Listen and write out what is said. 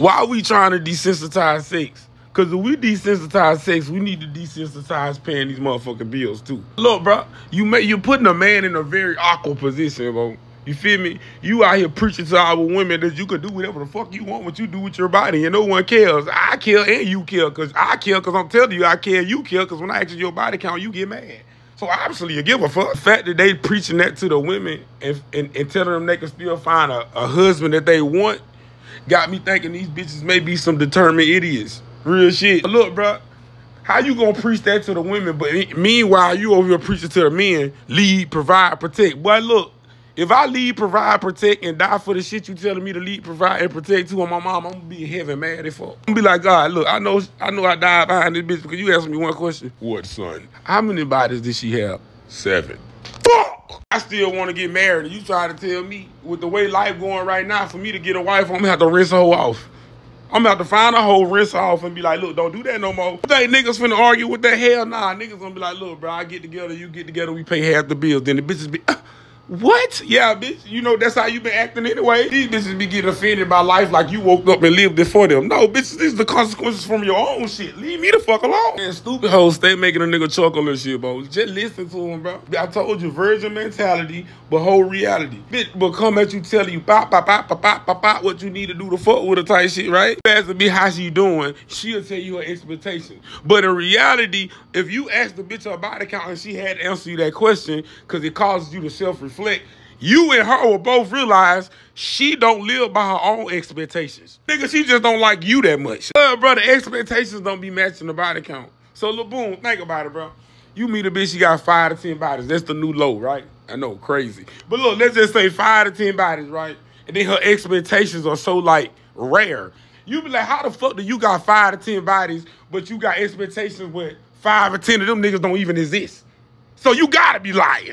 Why are we trying to desensitize sex? Cause if we desensitize sex, we need to desensitize paying these motherfucking bills too. Look, bro, you may you're putting a man in a very awkward position, bro. You feel me? You out here preaching to our women that you can do whatever the fuck you want, what you do with your body, and no one cares. I care and you care, cause I care, cause I'm telling you I care, you care, cause when I ask you your body count, you get mad. So obviously you give a fuck. The fact that they preaching that to the women and, and, and telling them they can still find a, a husband that they want got me thinking these bitches may be some determined idiots. Real shit. Look, bro, how you gonna preach that to the women, but meanwhile you over here preaching to the men, lead, provide, protect. Boy, look, if I lead, provide, protect, and die for the shit you telling me to lead, provide, and protect to on my mom, I'm gonna be in heaven mad as fuck. I'm gonna be like, God, look, I know I know I died behind this bitch because you asked me one question. What, son? How many bodies did she have? Seven. Fuck! I still want to get married. And you trying to tell me, with the way life going right now, for me to get a wife, I'm gonna have to rinse her off. I'm to have to find a whole rinse off and be like, look, don't do that no more. You think niggas finna argue with that? Hell nah. Niggas gonna be like, look, bro, I get together, you get together, we pay half the bills. Then the bitches be, what? Yeah, bitch. You know that's how you been acting anyway. These bitches be getting offended by life like you woke up and lived it for them. No, bitches, these are the consequences from your own shit. Leave me the fuck alone. And stupid hoes stay making a nigga chuckle and shit, bro. Just listen to them, bro. I told you, virgin mentality, but whole reality. Bitch will come at you telling you bop, bop, bop, bop, bop, bop, bop, what you need to do to fuck with a type shit, right? As to be how she doing, she'll tell you her expectations. But in reality, if you ask the bitch her body count and she had to answer you that question, because it causes you to self-reflect, you and her will both realize she don't live by her own expectations. Nigga, she just don't like you that much. Uh, bro, the expectations don't be matching the body count. So, look, boom, think about it, bro. You meet a bitch, she got five to ten bodies. That's the new low, right? I know, crazy. But look, let's just say five to ten bodies, right? And then her expectations are so, like, rare. You be like, how the fuck do you got five to ten bodies, but you got expectations with five or ten of them niggas don't even exist? So you gotta be lying.